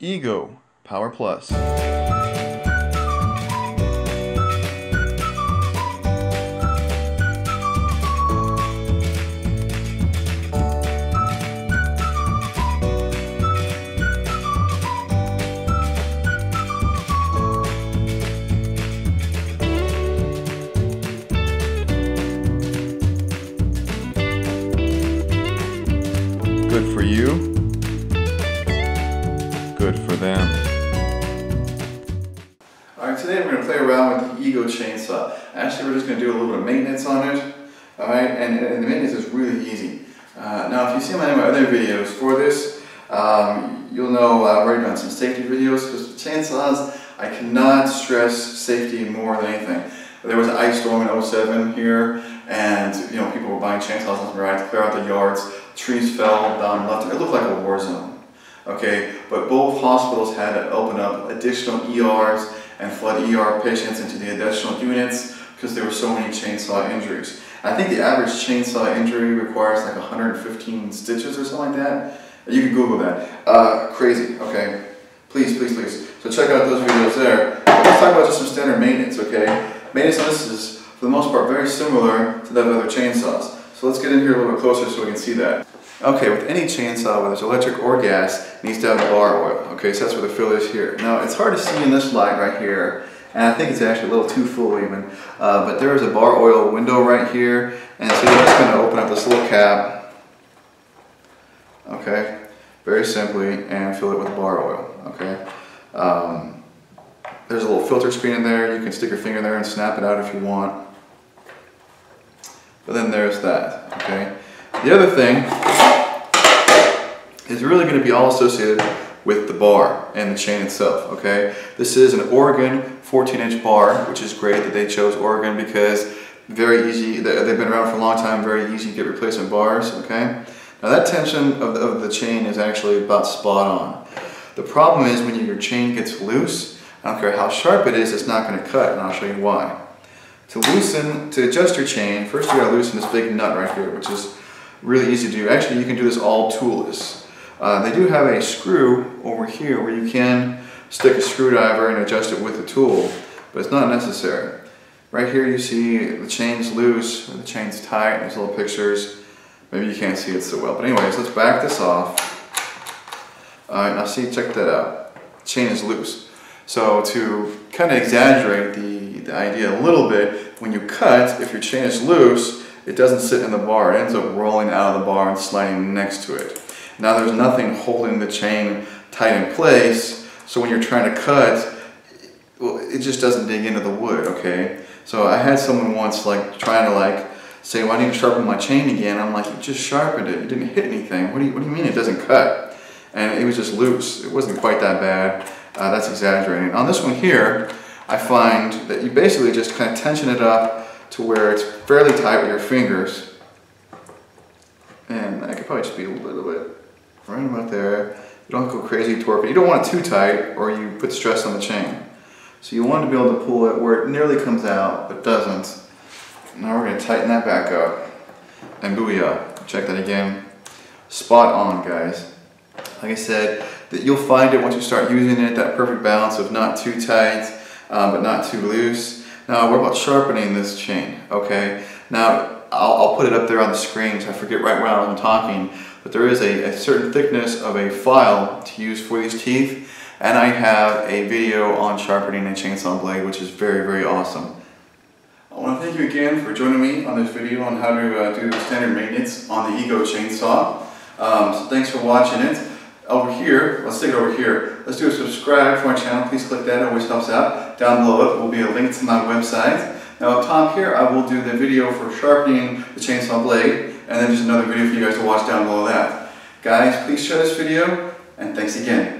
Ego Power Plus. Good for you. Them. Alright, today we're going to play around with the Ego chainsaw. Actually, we're just going to do a little bit of maintenance on it. Alright, and, and the maintenance is really easy. Uh, now, if you've seen my, my other videos for this, um, you'll know I've already done some safety videos because with chainsaws, I cannot stress safety more than anything. There was an ice storm in 07 here, and you know people were buying chainsaws and right to clear out the yards. Trees fell down left. It looked like a war zone. Okay, but both hospitals had to open up additional ERs and flood ER patients into the additional units because there were so many chainsaw injuries. I think the average chainsaw injury requires like 115 stitches or something like that. You can Google that. Uh, crazy, okay? Please, please, please. So check out those videos there. Let's talk about just some standard maintenance, okay? Maintenance on this is, for the most part, very similar to that of other chainsaws. So let's get in here a little bit closer so we can see that. Okay, with any chainsaw, whether it's electric or gas, needs to have bar oil. Okay, so that's where the fill is here. Now, it's hard to see in this light right here, and I think it's actually a little too full even, uh, but there is a bar oil window right here, and so you're just going to open up this little cap, okay, very simply, and fill it with bar oil, okay. Um, there's a little filter screen in there, you can stick your finger in there and snap it out if you want. But then there's that, okay. The other thing is really going to be all associated with the bar and the chain itself, okay? This is an Oregon 14 inch bar, which is great that they chose Oregon because very easy, they've been around for a long time, very easy to get replacement bars, okay? Now that tension of the, of the chain is actually about spot on. The problem is when your chain gets loose, I don't care how sharp it is, it's not going to cut, and I'll show you why. To loosen, to adjust your chain, first you gotta loosen this big nut right here, which is really easy to do. Actually, you can do this all toolless. Uh, they do have a screw over here where you can stick a screwdriver and adjust it with the tool, but it's not necessary. Right here you see the chain's loose, the chain's tight, there's little pictures. Maybe you can't see it so well, but anyways, let's back this off. All right, now see, check that out. chain is loose. So to kind of exaggerate the, the idea a little bit, when you cut, if your chain is loose, it doesn't sit in the bar. It ends up rolling out of the bar and sliding next to it. Now there's nothing holding the chain tight in place, so when you're trying to cut, well, it just doesn't dig into the wood, okay? So I had someone once like trying to like say, why didn't you sharpen my chain again? I'm like, you just sharpened it. You didn't hit anything. What do you, what do you mean it doesn't cut? And it was just loose. It wasn't quite that bad. Uh, that's exaggerating. On this one here, I find that you basically just kind of tension it up to where it's fairly tight with your fingers. And I could probably just be a little bit right about there. You don't go crazy torque it. You don't want it too tight or you put stress on the chain. So you want to be able to pull it where it nearly comes out but doesn't. Now we're going to tighten that back up. And booyah. Check that again. Spot on, guys. Like I said, that you'll find it once you start using it, that perfect balance of not too tight, um, but not too loose. Now, what about sharpening this chain? Okay, now I'll, I'll, put it up there on the screen so I forget right while I'm talking, but there is a, a certain thickness of a file to use for these teeth, and I have a video on sharpening a chainsaw blade, which is very, very awesome. I want to thank you again for joining me on this video on how to uh, do standard maintenance on the Ego chainsaw. Um, so thanks for watching it over here, let's take it over here. Let's do a subscribe for my channel. Please click that, it always helps out. Down below it will be a link to my website. Now up top here, I will do the video for sharpening the chainsaw blade, and then just another video for you guys to watch down below that. Guys, please share this video, and thanks again.